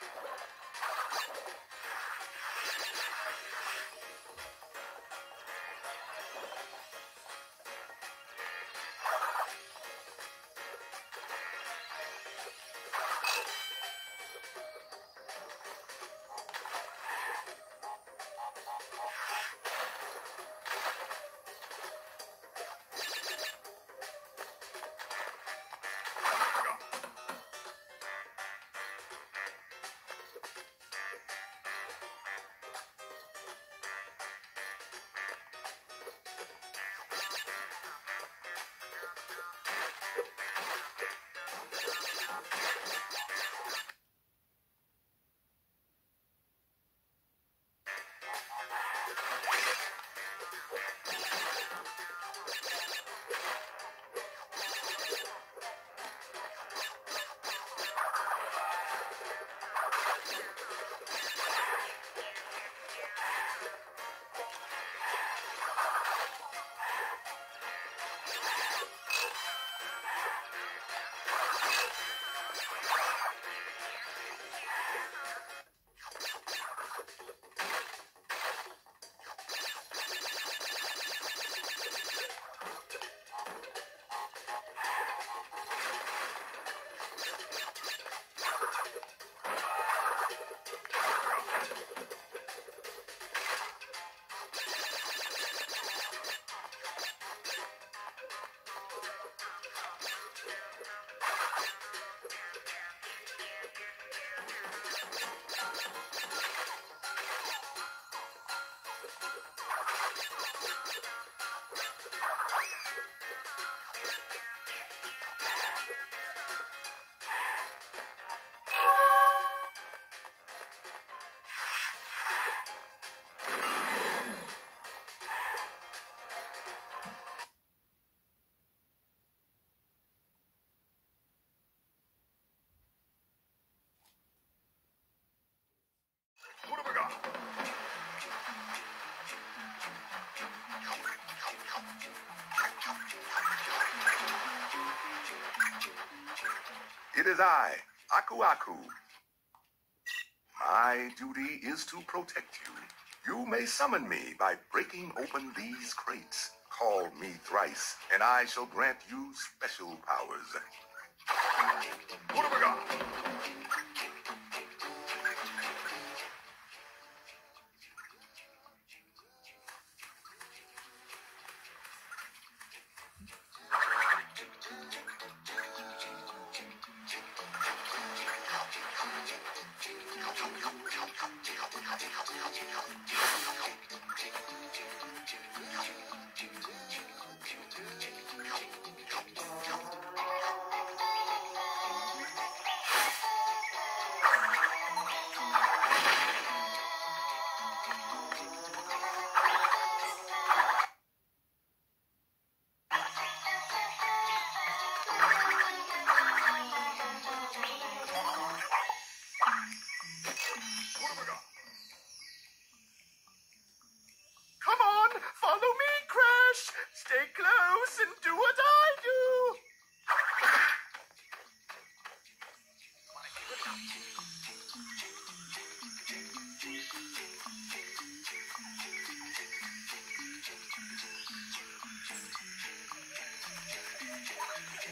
What have we got? It is I, Aku Aku. My duty is to protect you. You may summon me by breaking open these crates. Call me thrice, and I shall grant you special powers. What have we got?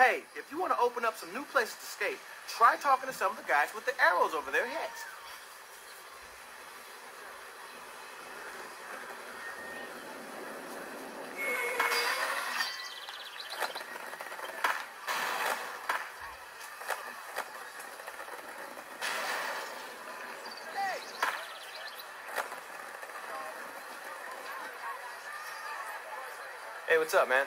Hey, if you want to open up some new places to skate, try talking to some of the guys with the arrows over their heads. Hey, what's up, man?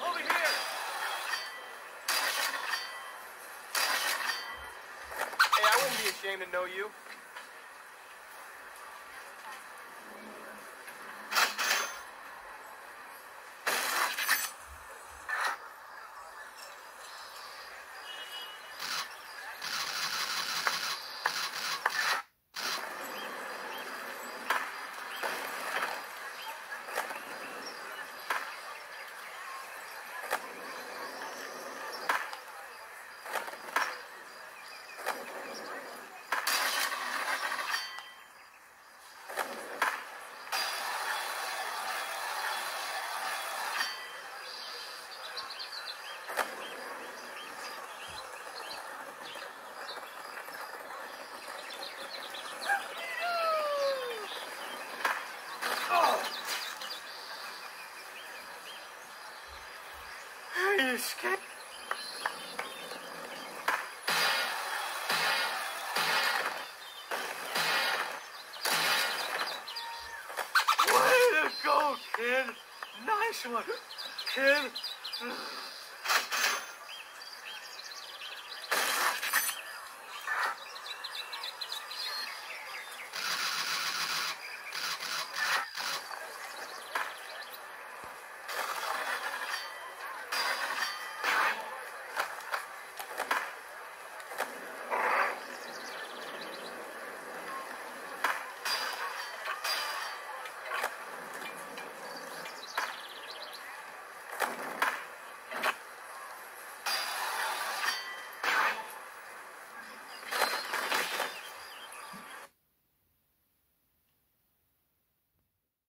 Over here! Hey, Ashamed to know you. You? Way to go, kid! Nice one, kid!